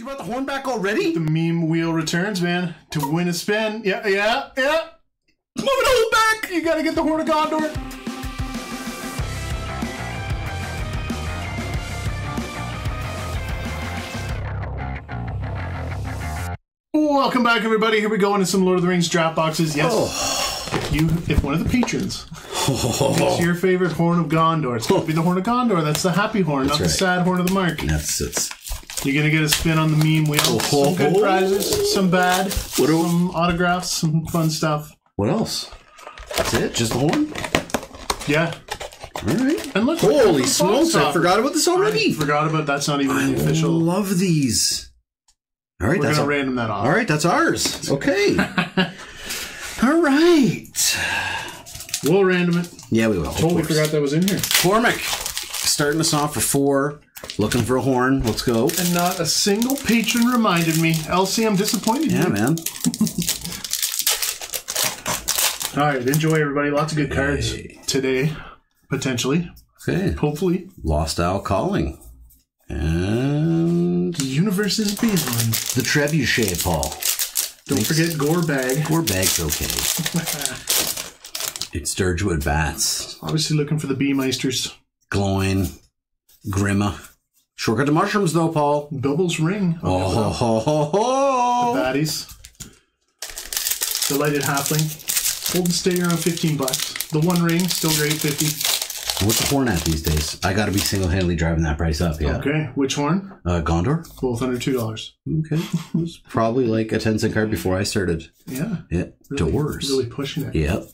You brought the horn back already? The meme wheel returns, man. To win a spin. Yeah, yeah, yeah. Move it all back! You gotta get the Horn of Gondor. Welcome back, everybody. Here we go into some Lord of the Rings draft boxes. Yes, if you, if one of the patrons picks your favorite Horn of Gondor, it's gonna be the Horn of Gondor. That's the happy horn, not the sad Horn of the Mark. That's it's You're gonna get a spin on the meme wheel. Oh, Some oh, good oh. prizes, some bad, What some autographs, some fun stuff. what else? That's it? Just the horn? Yeah. Alright. And look, Holy smokes, I forgot about this already. I Forgot about that's not even I the official. love these. Alright, We're that's gonna all, random that off. Alright, that's ours. Okay. Alright. We'll random it. Yeah, we will. Totally forgot that was in here. Cormac, starting us off for four. Looking for a horn. Let's go. And not a single patron reminded me. Elsie, I'm disappointed. Yeah, you. man. All right, enjoy everybody. Lots of good cards today, potentially, Okay. hopefully. Lost Owl Calling. And The universe is beyond. the Trebuchet, Paul. Don't forget Gorbag. Gore bag's okay. it's Sturgewood Bats. Obviously looking for the bee meisters. Glowing. Grimma. Shortcut to mushrooms, though, Paul. Bilbo's Ring. Oh, ho, ho, ho, ho. Baddies. Delighted Halfling. Golden Stay around 15 bucks. The One Ring, still great, 50. What's the horn at these days? I gotta be single handedly driving that price up, yeah. Okay, which horn? Uh, Gondor? Both under $2. Okay. It was probably like a 10 cent card before I started. Yeah. Yeah. Really, Doors. Really pushing it. Yep.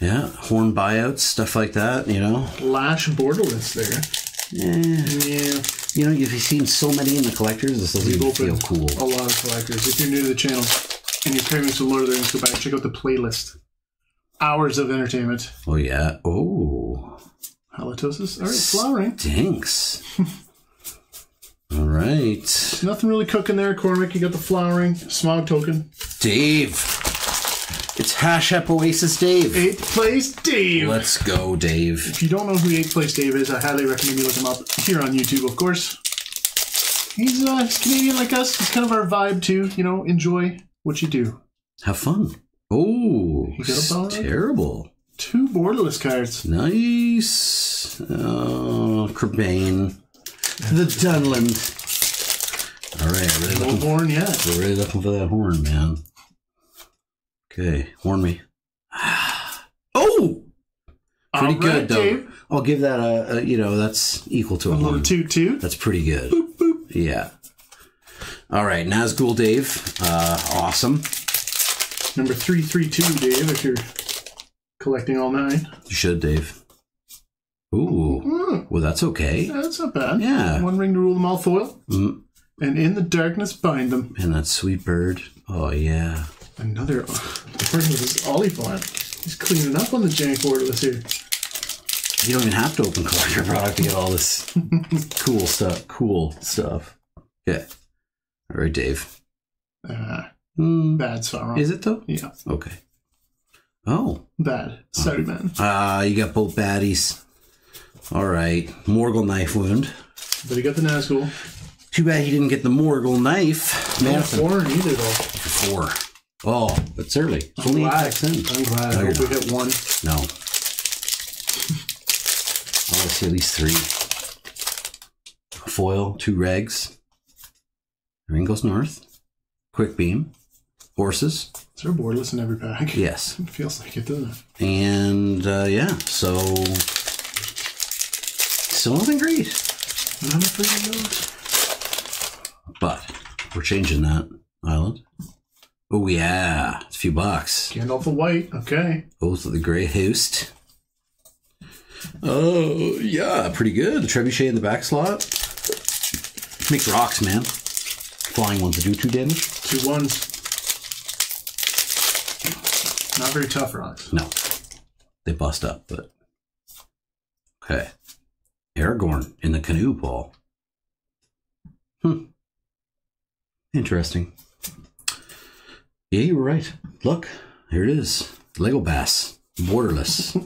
Yeah. Horn buyouts, stuff like that, you know. Lash borderless there. Yeah. Yeah. You know, you've seen so many in the collectors, this doesn't even feel cool. a lot of collectors. If you're new to the channel and you're craving some Lord of the Rings, go back check out the playlist. Hours of entertainment. Oh, yeah. Oh. Halitosis. All right, flowering. Stinks. All right. Nothing really cooking there, Cormac. You got the flowering. Smog token. Dave. It's Hash Up Oasis Dave. Eighth place, Dave. Let's go, Dave. If you don't know who eighth place Dave is, I highly recommend you look him up here on YouTube, of course. He's, uh, he's Canadian like us. He's kind of our vibe too. You know, enjoy what you do. Have fun. Oh, got a ball right? terrible. Two borderless cards. Nice. Oh, Corbane. The Dunland. All right, really No looking, horn yet. we're really looking for that horn, man. Okay, warn me. Oh, pretty All good right, though. Dave. I'll give that a, a, you know, that's equal to a A little horn. toot toot. That's pretty good. Boop, boop. Yeah. All right, Nazgul Dave. Uh, awesome. Number 332, Dave, if you're collecting all nine. You should, Dave. Ooh. Mm, Well, that's okay. that's not bad. Yeah. One ring to rule them all foil. Mm. And in the darkness, bind them. And that sweet bird. Oh, yeah. Another borderless Oliphaunt. He's cleaning up on the jank borderless here. You don't even have to open collector product to get all this cool stuff. Cool stuff. Okay. All right, Dave. Ah, Mm, bad sorrow. is it though? Yeah, Okay. Oh. bad. Sorry, man. Ah, you got both baddies. All right. Morgul knife wound. But he got the Nazgul. Too bad he didn't get the Morgul knife. Marathon foreign either, though. four. Oh, it's early. I'm only eight glad. packs in. I'm glad. No, I hope we hit one. No. I want to see at least three. Foil, two regs. Ring goes north. Quick beam. Horses. Is there a borderless in every pack? Yes. It feels like it, doesn't it? And uh, yeah, so still nothing great. None of. But we're changing that island. Oh yeah, it's a few bucks. Gandalf the White. Okay. Oath of the Grey Host. Oh yeah, pretty good. The trebuchet in the back slot makes rocks, man. Flying ones to do two damage. Two ones. Not very tough rocks. No, they bust up, but okay. Aragorn in the canoe, Paul. Hmm. Interesting. Yeah, you were right. Look, here it is. Lego Bass. Borderless.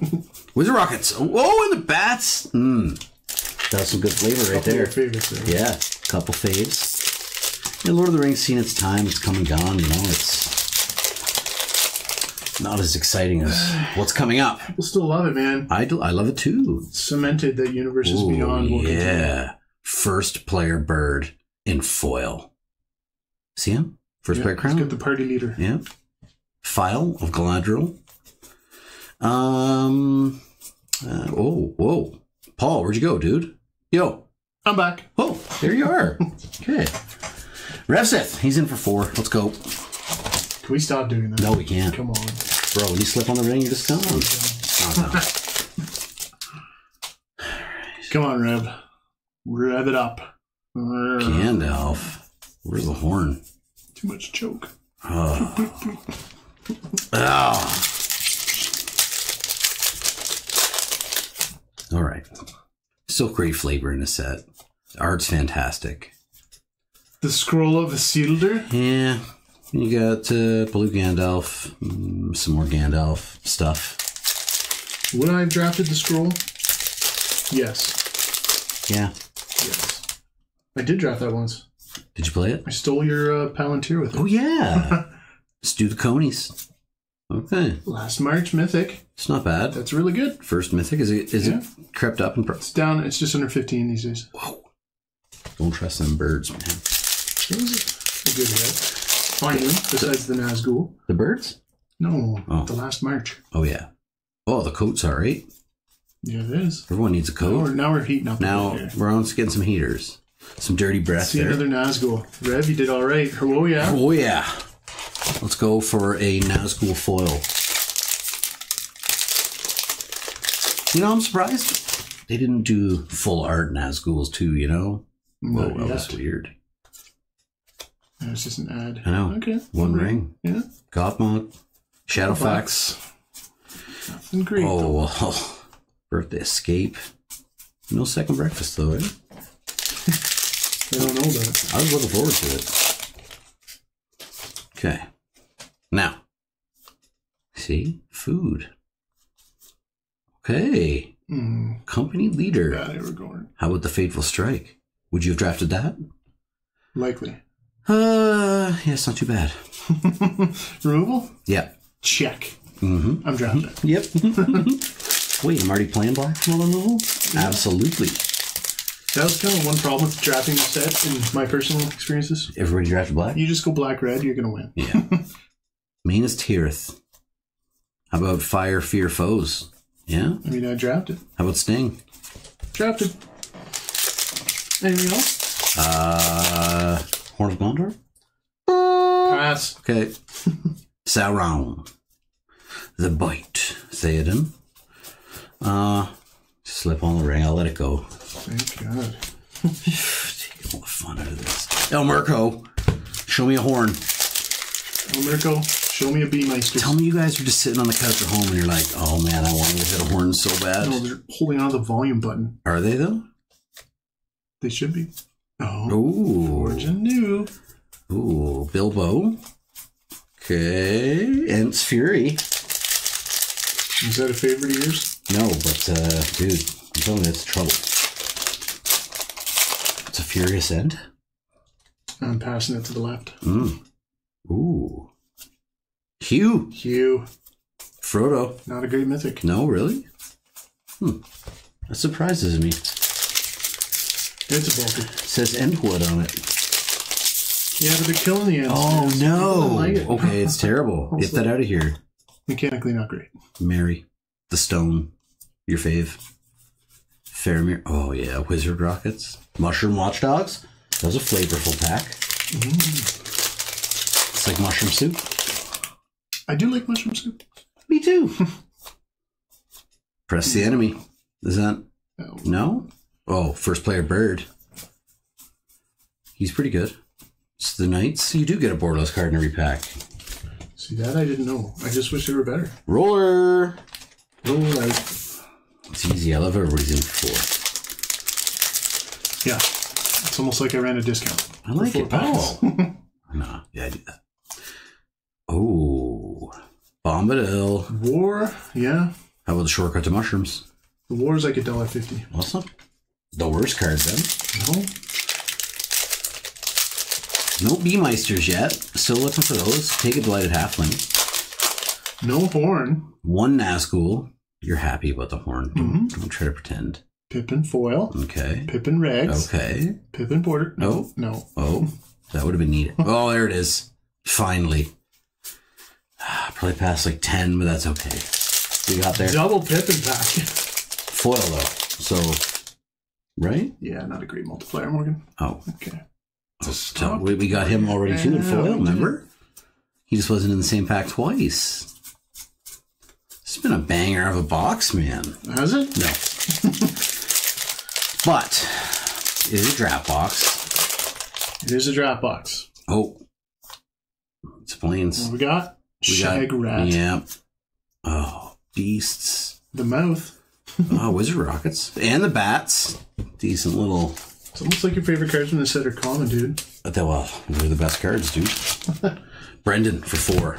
Wizard Rockets. Oh, and the bats. Mmm. That's some good flavor right there. favorites. Yeah, couple faves. Yeah, Lord of the Rings seen its time. It's come and gone. You know, it's not as exciting as what's coming up. People still love it, man. I do, I love it too. Cemented that Universes Ooh, Beyond continue. yeah, first player bird in foil. See him? First Yeah, player Let's crown. get the party leader. Yeah. Phial of Galadriel. Um. uh, oh, whoa. Paul, where'd you go, dude? Yo. I'm back. Oh, there you are. okay. Revseth, he's in for four. Let's go. Can we stop doing that? No, we can't. Come on. Bro, when you slip on the ring, you're just gone. Oh, no. Come on, Rev. Rev it up. Gandalf. Where's the horn? Too much choke. Oh. Ah. All right. Still great flavor in the set. Art's fantastic. The Scroll of Isildur. Yeah. You got uh, Blue Gandalf, mm, some more Gandalf stuff. Would I have drafted the scroll? Yes. Yeah. Yes. I did draft that once. Did you play it? I stole your uh, Palantir with it. Oh, yeah. Let's do the conies. Okay. Last March Mythic. It's not bad. That's really good. First mythic. Is it is Yeah. it crept up in price? It's down. It's just under 15 these days. Whoa. Don't trust them birds, man. A good hit. Finally, besides the Nazgul. The birds? No, Oh. the last March. Oh, yeah. Oh, the coat's all right. Yeah, it is. Everyone needs a Now coat. we're, now we're heating up. Now we're on getting some heaters. Some dirty breath See there. another Nazgul. Rev, you did all right. Oh yeah. Oh yeah. Let's go for a Nazgul foil. You know, I'm surprised they didn't do full art Nazguls too. You know, whoa, Not that was weird. Yeah, It's just an ad. I know. Okay. One ring, Yeah. Gothmog, Shadowfax. Nothing great. Oh, well, birthday escape. No second breakfast though. Eh? I don't know that. I was looking forward to it. Okay. Now, see food. Okay, Mm, company leader. bad Aragorn. How about the fateful strike? Would you have drafted that? Likely. Uh, yeah, it's not too bad. Removal? Yeah. Check. Mm-hmm. I'm drafting. Yep. Wait, I'm already playing black removal? Absolutely. That was kind of one problem with drafting the set in my personal experiences. Everybody drafted black? You just go black red, you're gonna win. Yeah. Minas Tirith. How about Fire Fear Foes? Yeah. I mean, I drafted. How about Sting? Drafted. Anything else? Uh, Horn of Gondor? Pass. Okay. Sauron. The Bite. Theoden. Uh, slip on the ring. I'll let it go. Thank God. Take all the fun out of this. El Mirko. Show me a horn. El Mirko, show me a B-Meister. Tell me you guys are just sitting on the couch at home and you're like, oh man, I want to hit a horn so bad. No, they're holding on to the volume button. Are they though? They should be. Oh, Ooh. Origin new. Ooh, Bilbo. Okay. Ents Fury. Is that a favorite of yours? No, but uh, dude, I'm telling you, it's trouble. It's a furious end. I'm passing it to the left. Mm. Ooh. Hugh. Hugh. Frodo. Not a great mythic. No, really? Hmm. That surprises me. It's a bulky. says Endwood on it. Yeah, but they're killing the ends. Oh man. No. like it. Okay, it's terrible. Get that out of here. Mechanically not great. Mary. The Stone. Your fave. Faramir. Oh yeah, Wizard Rockets. Mushroom Watchdogs. That was a flavorful pack. It's like mushroom soup. I do like mushroom soup. Me too. Press the enemy. Is that no? Oh, first player bird. He's pretty good. It's the Knights. You do get a Borderless card in every pack. see that I didn't know. I just wish they were better. Roller. Roll out. It's easy. I love everybody's in for. Yeah, it's almost like I ran a discount. I like it. Oh. no, yeah, I do that. Oh, Bombadil. War, yeah. How about the shortcut to mushrooms? The war is like a dollar fifty. Awesome. The worst card then. No, No B-Meisters yet. Still looking for those. Take a Blighted Halfling. No horn. One Nazgul. You're happy about the horn. Don't, don't try to pretend. Pippin foil. Okay. Pippin regs. Okay. Pippin border. No. Oh. No. Oh, that would have been neat. Oh, there it is. Finally. Ah, probably past like 10, but that's okay. We got there. Double Pippin pack. Foil, though. So, right? yeah, not a great multiplier, Morgan. Oh, Okay. Oh, so we, we got him already too in foil, remember? He just wasn't in the same pack twice. It's been a banger of a box, man. Has it? No. but, it is a draft box. It is a draft box. Oh. Explains. What we got? We got- Shagrat. Yeah. Oh, beasts. The mouth. oh, wizard rockets and the bats. Decent little. It's almost like your favorite cards from the set are common, dude. Uh, but they, well, they're the best cards, dude. Brendan for four.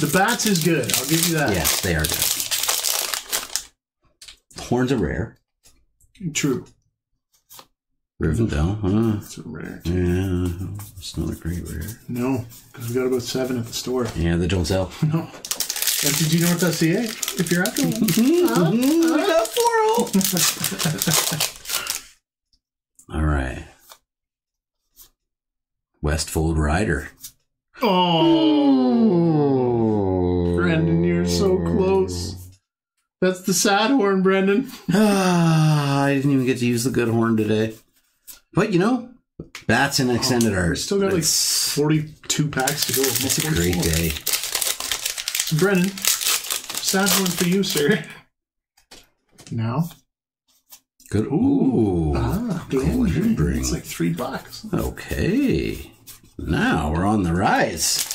The bats is good. I'll give you that. Yes, they are good. Horns are rare. True. Rivendell, huh? It's a rare. Yeah, it's not a great rare. No, because we got about seven at the store. Yeah, they don't sell. No. MTGNorth.ca if you're after one. I got four. All right. Westfold Rider. Oh, Brendan, you're so close. That's the sad horn, Brendan. Ah, I didn't even get to use the good horn today. But you know, bats and extended art. Still got like It's- 42 packs to go. it's a great day. So, Brendan, sad horn for you, sir. Now, Good. Ooh. ah, Glamdring. It's like three bucks. Okay. Now we're on the rise.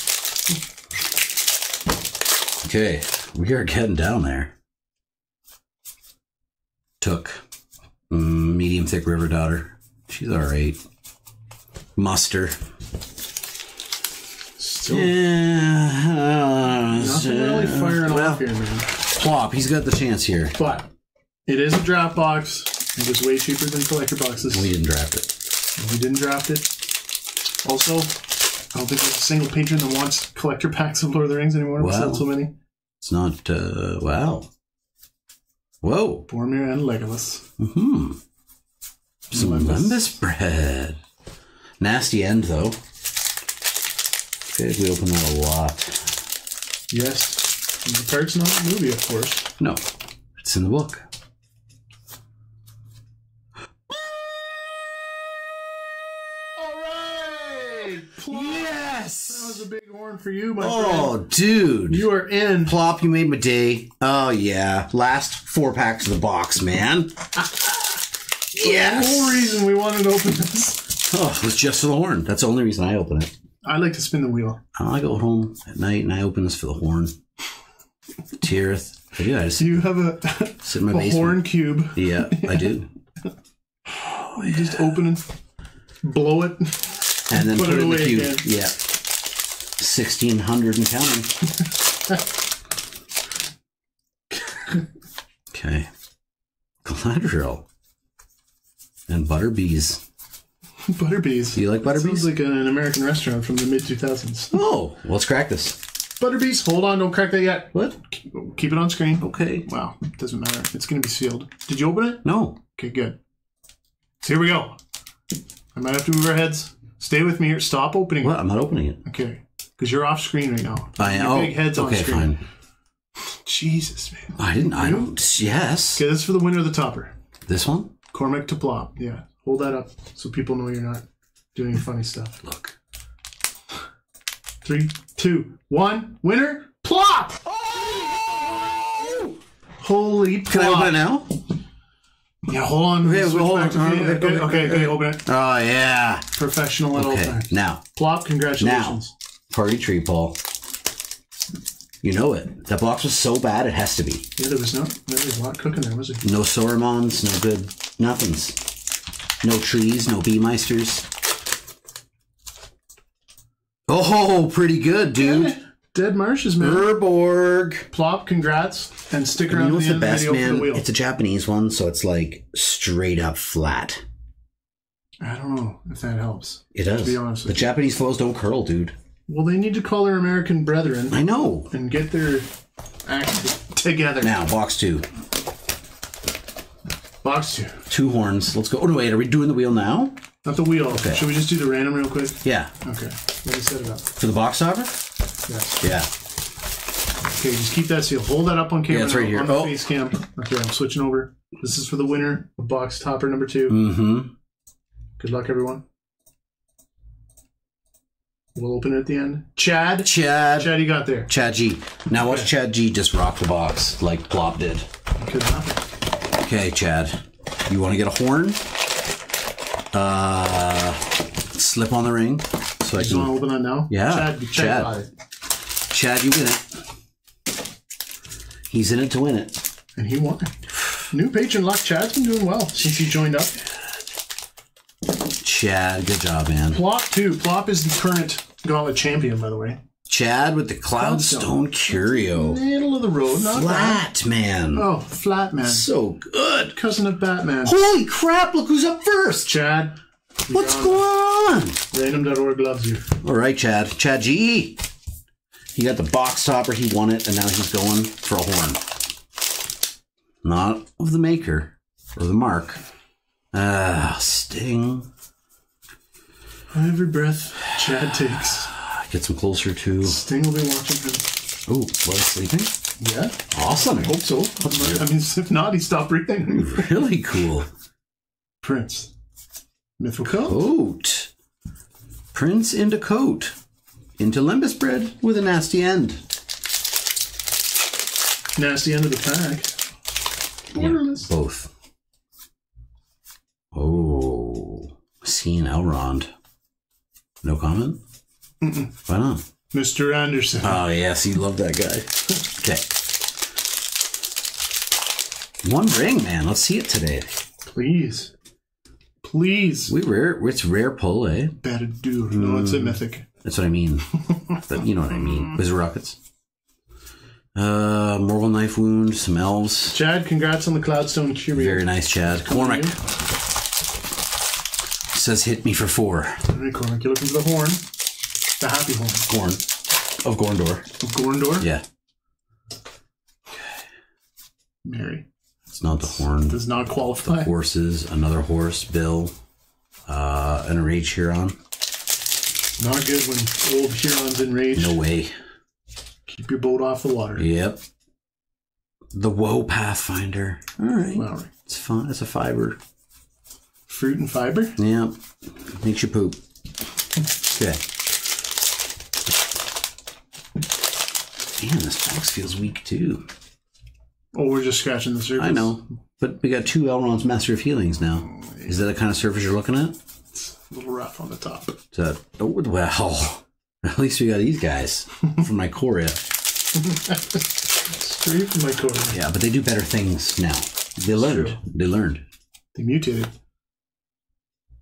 Okay, we are getting down there. Took medium thick river daughter. She's all right. Muster. Still Yeah. Uh, nothing really uh, firing well, off here, man. Plop. He's got the chance here. But it is a draft box. It was way cheaper than collector boxes. We didn't draft it. We didn't draft it. Also, I don't think there's a single patron that wants collector packs of Lord of the Rings anymore. We Wow. sold so many. It's not. uh Wow. Whoa. Boromir and Legolas. Hmm. Some lembas bread. Nasty end though. Okay, we open that a lot. Yes. The card's not a movie, of course. No, it's in the book. Yes. That was a big horn for you, my Oh, friend. dude. You are in. Plop, you made my day. Oh yeah, last four packs of the box, man. The whole reason we wanted to open this. Oh, it was just for the horn. That's the only reason I open it. I like to spin the wheel. I go home at night and I open this for the horn. Teareth. I do. I just you have a, sit in my a basement. horn cube? Yeah, I do. You just open it, blow it. And then Put put, it it in the cube. again. Yeah, sixteen hundred and counting. okay, Galadriel and Butterbees. Butterbees. Do you like Butterbees? Sounds like an American restaurant from the mid 2000s. oh, well, let's crack this. Butterbees, hold on, don't crack that yet. What? Keep it on screen. Okay. Wow, it doesn't matter. It's going to be sealed. Did you open it? No. Okay, good. So here we go. I might have to move our heads. Stay with me here. Stop opening. it. What? I'm not opening it. Okay, because you're off screen right now. I Your oh. big head's on okay, screen. fine. Jesus, man. I didn't. I don't. Yes. Okay, this is for the winner of the topper. This one. Cormac to plop. Yeah, hold that up so people know you're not doing funny stuff. Look. Three, two, one. Winner, plop. Oh! Holy plop! Can I open it now? Yeah, hold on. Okay, Switch hold back on, okay, okay, okay, okay, open it. Oh yeah. Professional at all Okay. times. Now, Plop, congratulations. Now, party tree, Paul. You know it. That box was so bad it has to be. Yeah, there was no, there was a lot cooking there, was it? No Soromons, no good, nothings. No trees, no bee meisters. Oh, pretty good, dude. Dead marshes, man. Urborg. Plop, congrats, and stick You around know to what's the the end the best, video for man? the wheel. It's a Japanese one, so it's like straight up flat. I don't know if that helps. It does. be honest the you. Japanese foes don't curl, dude. Well, they need to call their American brethren I know. and get their act together. Now, box two. Box two. Two horns. Let's go. Oh, no, wait. Are we doing the wheel now? Not the wheel. Okay. Should we just do the random real quick? Yeah. Okay. Let me set it up. For the box topper? Yes. Yeah. Okay, just keep that seal. Hold that up on camera. Yeah, it's right now, here. On the Oh. face cam. Okay, I'm switching over. This is for the winner of box topper number two. Mm hmm. Good luck, everyone. We'll open it at the end. Chad. Chad. Chad, you got there. Chad G. Now watch Chad G just rock the box like Plop did. Happen. Okay, Chad. You want to get a horn? Uh, slip on the ring. So I Just want to can. open that now? Yeah, Chad, Chad, Chad. got it. Chad, you win it. He's in it to win it. And he won. New patron luck. Chad's been doing well since he joined up. Chad, good job, man. Plop, too. Plop is the current gauntlet champion, by the way. Chad with the Cloudstone Curio. Middle of the road, not bad. Flat, man. Oh, flat man. So good. Cousin of Batman. Holy crap, look who's up first. Chad. What's going on? Random.org loves you. All right, Chad. Chad G. He got the box topper, he won it, and now he's going for a horn. Not of the maker or the mark. Ah, Sting. Every breath Chad takes, Gets him closer to. Sting will be watching him. Oh, was sleeping? Yeah, Awesome. I hope so. I mean, if not, he stopped breathing. Really cool. Prince. Mithril coat. Coat. Prince into coat. Into Lembas bread with a nasty end. Nasty end of the pack. Borderless. Both. Oh. Seeing Elrond. No comment? Why not? Mr. Anderson. Oh, yes, you love that guy. Okay. One ring, man. Let's see it today. Please. Please. We rare. It's rare pull, eh? Better do. No, it's a mythic. That's what I mean. but you know what I mean. Wizard rockets. Uh, Morgul knife wound. Some elves. Chad, congrats on the Cloudstone Curio. Very nice, Chad. Cormac says hit me for four. All right, Cormac, you're looking for the horn. The happy horn. Gorn of Gorndor. Of Gorndor. Yeah, Mary. it's not the horn. Does not qualify. Horses, another horse, Bill, uh, and a rage Huron. Not good when old Huron's in rage. No way. Keep your boat off the water. Yep. The Woe Pathfinder. All right, Lowry. it's fun. It's a fiber. Fruit and fiber. Yep. Makes you poop. Okay. Man, this box feels weak too. Oh, we're just scratching the surface. I know. But we got two Elrond's Master of Healings now. Is that the kind of surface you're looking at? A little rough on the top. Is that, oh, well, at least we got these guys from my Korea. Straight from my core. Yeah, but they do better things now. They learned. true. They learned. They mutated.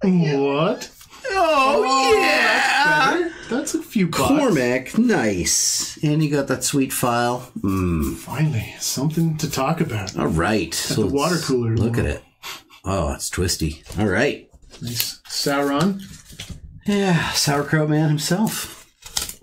What? Oh, yeah, That's a few bucks. Cormac, nice. And you got that sweet file. Mm. Finally, something to talk about. All right. so the water cooler Look at it. Oh, it's twisty. All right. Nice. Sauron. Yeah, sauerkraut man himself.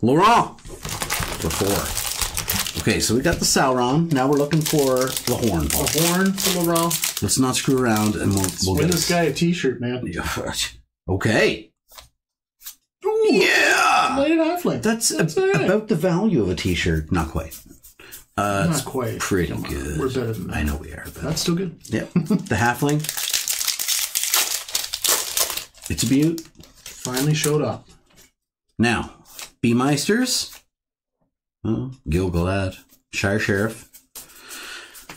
Laurent for four. Okay, so we got the Sauron. Now we're looking for the horn. The horn for Laurent. Let's not screw around and we'll, we'll Win get this it. guy a t-shirt, man. Okay. Ooh, Yeah. Lighted halfling. That's, That's a- all right. about the value of a t-shirt. Not quite. Uh, Not it's quite. pretty good. We're better than that. I know we are, but That's still good. yeah. the halfling. It's a beaut. Finally showed up. Now, Beemeisters, oh, Gilgalad, Shire Sheriff,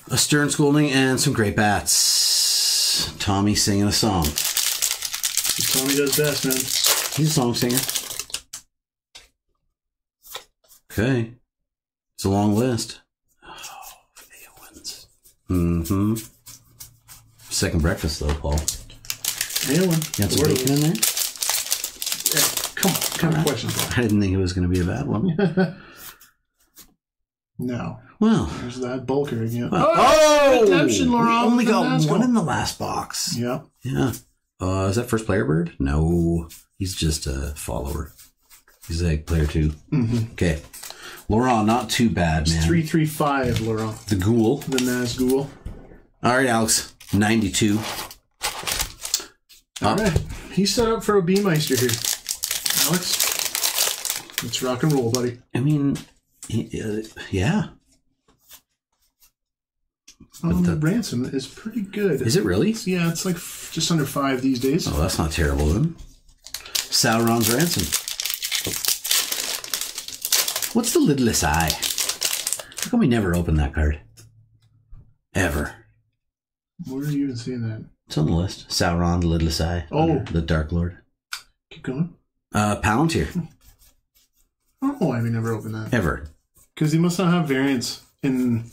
a stern scolding, and some great bats. Tommy singing a song. Tommy does best, man. He's a song singer. Okay. It's a long list. Oh. Mm-hmm. Second breakfast, though, Paul. Eowyn. You some bacon in there? Yeah, come on. Kind of questions? I didn't think it was going to be a bad one. No. Well. There's that bulker again. Oh! redemption, we Laurent. only got one in the last box. Yeah. Yeah. Uh, is that first player bird? No, he's just a follower. He's a player 2 Mm-hmm. Okay. Laurent, not too bad, man. 335, Laurent. The ghoul. The Nazgul. All right, Alex. 92. All right. He's set up for a B-Meister here. Alex, let's rock and roll, buddy. I mean, uh, yeah. Um, the ransom is pretty good. Is it really? Yeah, it's like f- just under five these days. Oh, that's not terrible then. Sauron's ransom. What's the lidless eye? How come we never open that card? Ever. Where are you even seeing that? It's on the list. Sauron, the lidless eye. Oh. the Dark Lord. Keep going. Uh, Palantir. I don't know why we never opened that. Ever. Because he must not have variants in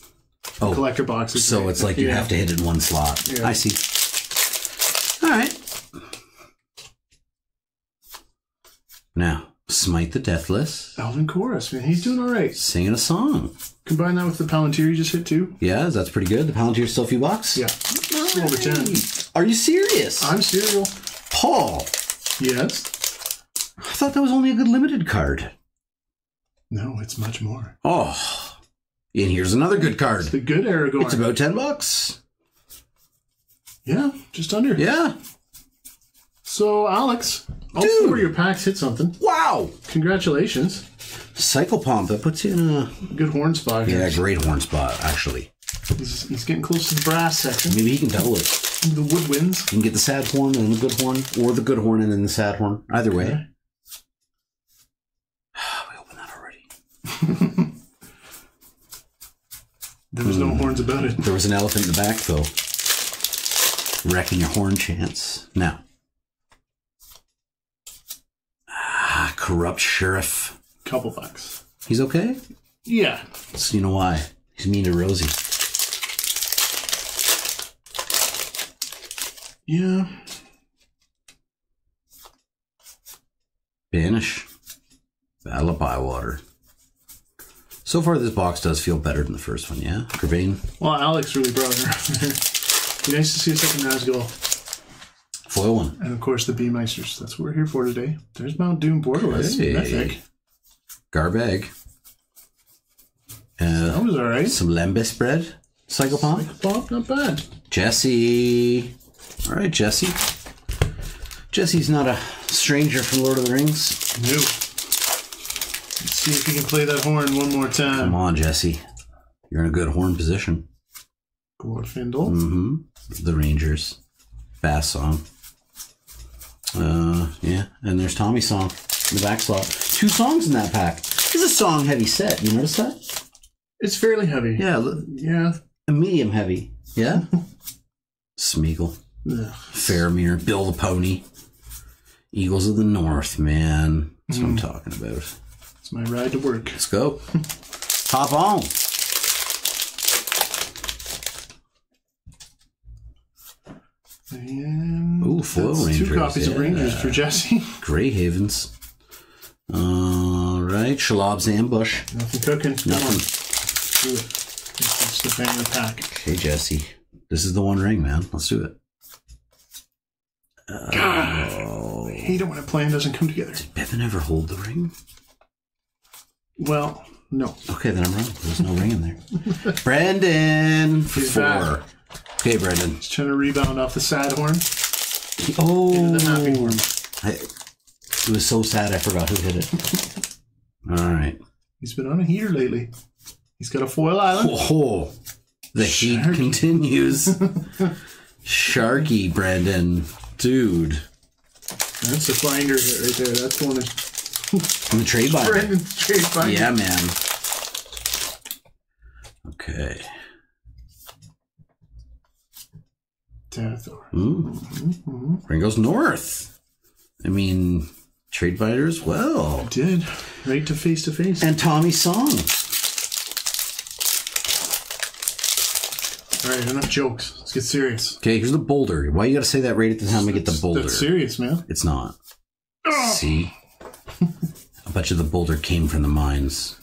Oh, collector boxes. so right? it's like you Yeah. have to hit it in one slot. Yeah. I see. All right. Now, Smite the Deathless, Elven Chorus, man. He's doing all right. singing a song. Combine that with the Palantir you just hit, too. Yeah, that's pretty good. The Palantir's still a few bucks. Yeah. Still 10. Are you serious? I'm serial. Paul, Yes. I thought that was only a good limited card. No, it's much more. Oh, and here's another good card. The good Aragorn. It's about 10 bucks. yeah, just under. Yeah. So, Alex, all Dude. four of your packs hit something. Wow. Congratulations. Cycle Pump, that puts you in a Good horn spot here. yeah, great horn spot, actually. He's, he's getting close to the brass section. Maybe he can double it. The woodwinds. You can get the sad horn and the good horn, or the good horn and then the sad horn. Either way. We opened that already. There was no horns about it. There was an elephant in the back, though. Wrecking your horn chance. Now. Ah, corrupt sheriff. Couple bucks. He's okay? Yeah. So you know why? He's mean to Rosie. Yeah. Banish. Battle of Bywater. So far, this box does feel better than the first one, yeah? Gravane, Well, Alex really brought her. Be nice to see a second Nazgul. foil one. And of course, the B Meisters. That's what we're here for today. There's Mount Doom Borderless. Hey. Mythic. Gorbag. Uh, That was alright. some Lembas bread. Psychopomp. Pop, not bad. Jesse. All right, Jesse. Jesse's not a stranger from Lord of the Rings. New. Let's see if you can play that horn one more time. Come on, Jesse. You're in a good horn position. Glorfindel. hmm The Rangers. Bass song. Uh, yeah. And there's Tommy's song in the back slot. Two songs in that pack. It's a song heavy set. You notice that? It's fairly heavy. Yeah, Yeah. a medium heavy. Yeah. Smeagol. Ugh. Faramir, Bill the Pony, Eagles of the North, man. That's what I'm hmm. talking about. It's my ride to work. Let's go. Hop on. And Ooh, that's Rangers, Two copies of. Rangers for Jesse. Grey Havens. All right. Shelob's Ambush. Nothing cooking. Nothing. Do it. It's the family pack. Okay, Jesse. This is the one ring, man. Let's do it. Oh. I hate it when a plan doesn't come together. Did Bevan ever hold the ring? Well, no. Okay, then I'm wrong. There's no ring in there. Brandon for He's four. back. Okay, Brandon. He's trying to rebound off the sad horn. Oh, The happy horn. I, it was so sad I forgot who hit it. All right. He's been on a heater lately. He's got a foil island. Oh, the heat continues. Sharky, Brandon. Dude. That's a finder right there. That's one of the trade binder. Trade finder. Yeah, man. Okay. Denethor. Ooh. Mm-hmm. Ring goes north. I mean, trade binder as well. Did. Right to face to face. And Tommy song. All right, enough jokes. Let's get serious. Okay, here's the boulder. Why you gotta say that right at the time we get the boulder? That's serious, man. It's not. See? I bet you the boulder came from the mines.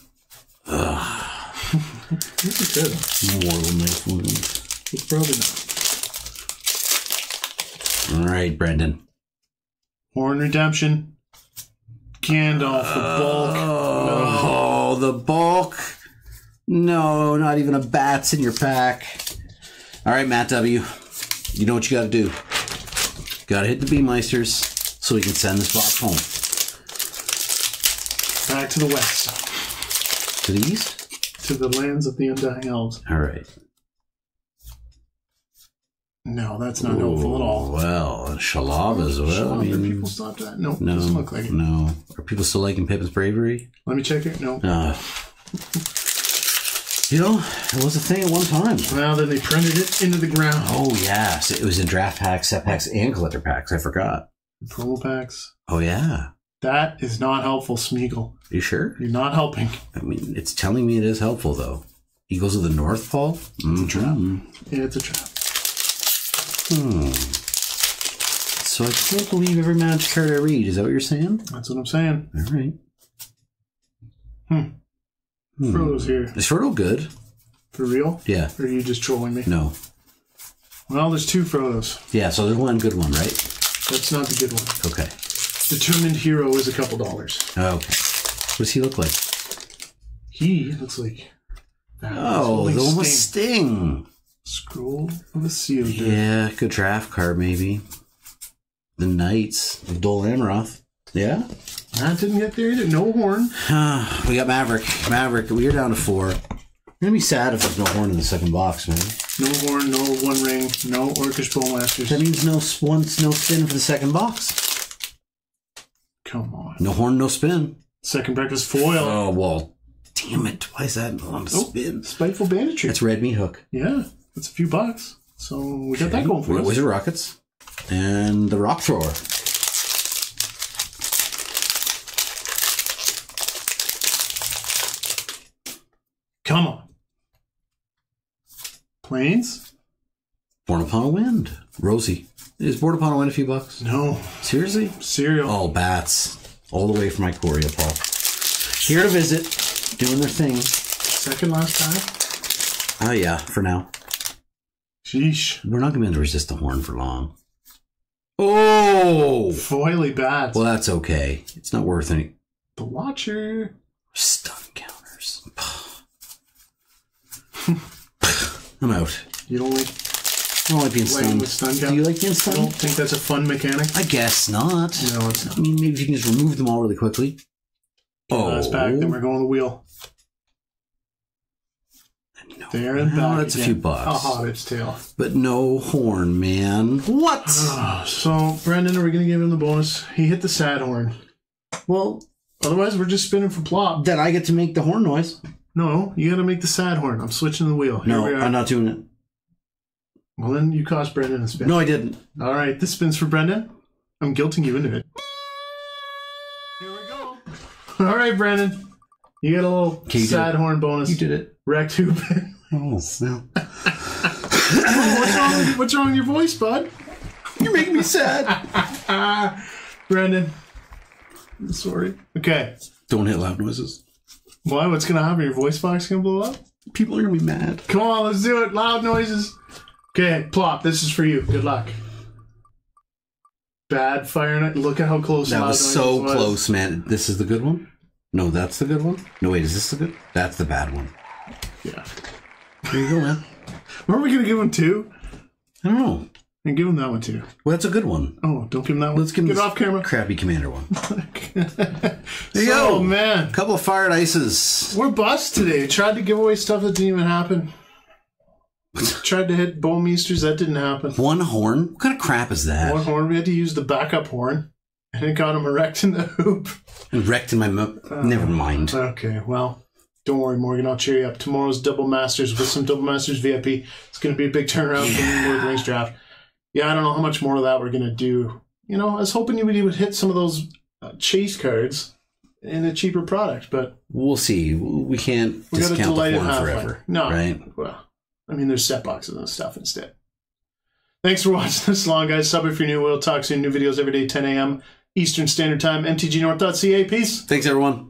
This is good. Morgul knife wound. It's probably not. All right, Brendan. Horn Redemption. Gandalf, the bulk. Oh, the bulk. No, not even a bat's in your pack. All right, Matt W. You know what you got to do. Got to hit the Beemeisters so we can send this box home. Back to the west. To the east? To the lands of the Undying Elves. All right. No, that's not helpful at all. Well, Shelob as well. Sean, I mean, people stopped that? No, no, doesn't look like it. no. Are people still liking Pippin's bravery? Let me check it. No. Uh, you know, it was a thing at one time. Well, then they printed it into the ground. Oh, yes. It was in draft packs, set packs, and collector packs. I forgot. Promo packs. Oh, yeah. That is not helpful, Smeagol. you sure? You're not helping. I mean, it's telling me it is helpful, though. Eagles of the North Pole? Mm-hmm. Yeah, it's a trap. Hmm. So I can't believe every magic card I read. Is that what you're saying? That's what I'm saying. All right. Hmm. Frodo's hmm. here. Is Frodo good? For real? Yeah. Or are you just trolling me? No. Well, there's two Frodos. Yeah, so there's one good one, right? That's not the good one. Okay. Determined Hero is a couple dollars. Oh, okay. What does he look like? He looks like. Oh, the one with. Sting. Scroll of Isildur. Yeah, good draft card, maybe. The Knights of Dol Amroth. Yeah? That didn't get there either. No horn. we got Maverick. Maverick, we're down to four. I'm gonna be sad if there's no horn in the second box, man. No horn, no one ring, no Orcish Bowmasters. That means no one, no spin for the second box. Come on. No horn, no spin. Second breakfast foil. Oh well, damn it! Why is that Oh, spin? Spiteful Banditry. That's Red Meat Hook. yeah, that's a few bucks. So we got that going for us. Wizard Rockets and the Rock Thrower. Come on. Planes? Born Upon a Wind. Rosie. Is Born Upon a Wind a few bucks? No. Seriously? Cereal. Oh, bats. All the way from Ikoria, Paul. Here to visit, doing their thing. Second last time? Oh, yeah, for now. Sheesh. We're not going to be able to resist the horn for long. Oh! Foily bats. Well, that's okay. It's not worth any The Watcher. stun counters. I'm out. You don't like I don't like being stunned. with stun Do you like being stunned? I don't think that's a fun mechanic. I guess not. No, it's not. I mean, maybe if you can just remove them all really quickly. Oh, Last back, then we're going the wheel. no. There and back. that's a few bucks. A hobbit's tail. but no horn, man. What? Ah, so, Brendan, are we going to give him the bonus? He hit the sad horn. well, Otherwise, we're just spinning for plop. then I get to make the horn noise. No, you got to make the sad horn. I'm switching the wheel. Here No, we are. I'm not doing it. Well, then you cost Brendan a spin. No, I didn't. All right, this spins for Brendan. I'm guilting you into it. Here we go. All right, Brendan. You get a little Okay, you sad horn bonus. You did it. Wrecked hoop. Oh, no. what's, wrong with, what's wrong with your voice, bud? You're making me sad. Brendan. I'm sorry. Okay. Don't hit loud noises. Why? What's going to happen? Your voice box to blow up? People are gonna be mad. Come on, let's do it. Loud noises. Okay, plop. This is for you. Good luck. Bad fire night. Look at how close That loud was noises so was. close, man. This is the good one? No, that's the good one? No, wait, is this the good? That's the bad one. Yeah. There you go, man. Were we going to give him two? I don't know. And give him that one too. Well, that's a good one. Oh, don't give him that one. Let's give him Get this off camera. crappy commander one. there you go. Oh man, A couple of fired ices. we're bust today. Tried to give away stuff that didn't even happen. Tried to hit Bowmeisters. That didn't happen. One horn? What kind of crap is that? One horn. We had to use the backup horn, and it got him erect in the hoop. And wrecked in my mo- uh, Never mind. Okay, well, don't worry, Morgan. I'll cheer you up. Tomorrow's Double Masters with some Double Masters VIP. It's going to be a big turnaround for the Lord Rings draft. Yeah, I don't know how much more of that we're going to do. You know, I was hoping you would, you would hit some of those uh, chase cards in a cheaper product, but We'll see. We can't we discount the delighted forever. No, Right? Well, I mean, there's set boxes and stuff instead. Thanks for watching this long, guys. Sub if you're new. We'll talk soon. New videos every day, 10 a.m. Eastern Standard Time. MTGNorth.ca. Peace. Thanks, everyone.